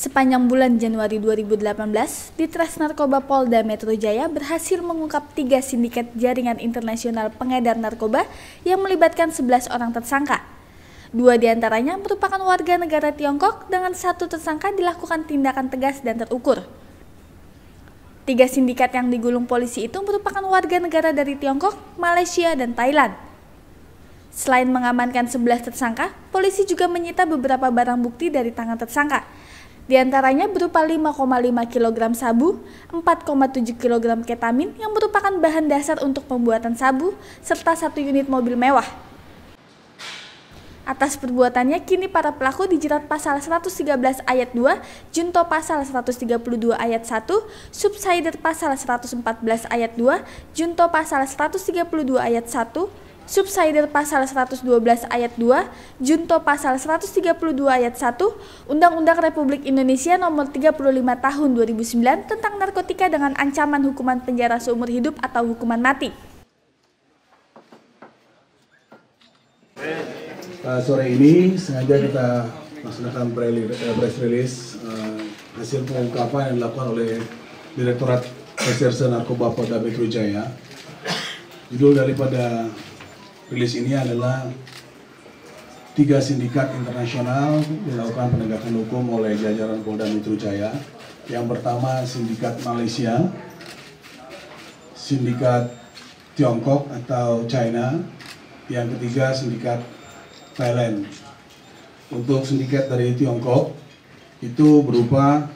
Sepanjang bulan Januari 2018, Ditres Narkoba Polda Metro Jaya berhasil mengungkap tiga sindikat jaringan internasional pengedar narkoba yang melibatkan 11 orang tersangka. Dua di antaranya merupakan warga negara Tiongkok dengan satu tersangka dilakukan tindakan tegas dan terukur. Tiga sindikat yang digulung polisi itu merupakan warga negara dari Tiongkok, Malaysia, dan Thailand. Selain mengamankan 11 tersangka, polisi juga menyita beberapa barang bukti dari tangan tersangka, di antaranya berupa 5,5 kg sabu, 4,7 kg ketamin yang merupakan bahan dasar untuk pembuatan sabu, serta satu unit mobil mewah. Atas perbuatannya, kini para pelaku dijerat pasal 113 ayat 2, junto pasal 132 ayat 1, subsider pasal 114 ayat 2, junto pasal 132 ayat 1, Subsider pasal 112 ayat 2, Junto pasal 132 ayat 1, Undang-Undang Republik Indonesia nomor 35 tahun 2009 tentang narkotika dengan ancaman hukuman penjara seumur hidup atau hukuman mati. Uh, sore ini sengaja kita laksanakan eh, press release uh, hasil pengungkapan yang dilakukan oleh Direktorat Reserse Narkoba Polda Metro Jaya. Judul daripada rilis ini adalah tiga sindikat internasional dilakukan penegakan hukum oleh jajaran Polda Metro Jaya. Yang pertama sindikat Malaysia, sindikat Tiongkok atau China, yang ketiga sindikat Thailand. Untuk sindikat dari Tiongkok itu berupa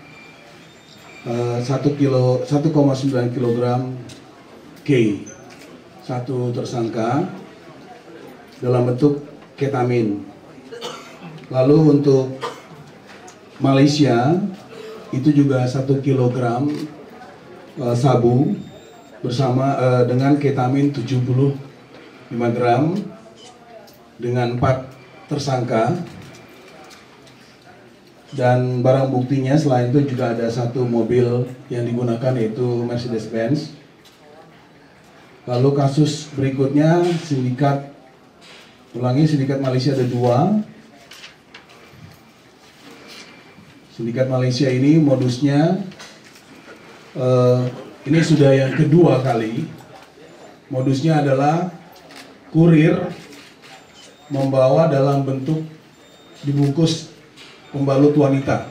uh, 1 kilo 1,9 kg K satu tersangka dalam bentuk ketamin. Lalu untuk Malaysia itu juga satu kilogram uh, sabu bersama uh, dengan ketamin 75 gram dengan empat tersangka dan barang buktinya selain itu juga ada satu mobil yang digunakan yaitu Mercedes-Benz. Lalu kasus berikutnya sindikat Ulangi, sindikat Malaysia ada dua. Sindikat Malaysia ini modusnya, uh, ini sudah yang kedua kali. Modusnya adalah kurir membawa dalam bentuk dibungkus pembalut wanita.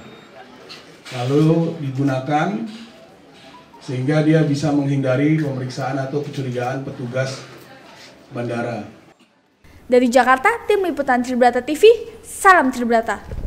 Lalu digunakan sehingga dia bisa menghindari pemeriksaan atau kecurigaan petugas bandara. Dari Jakarta, tim liputan Tribrata TV, salam Tribrata.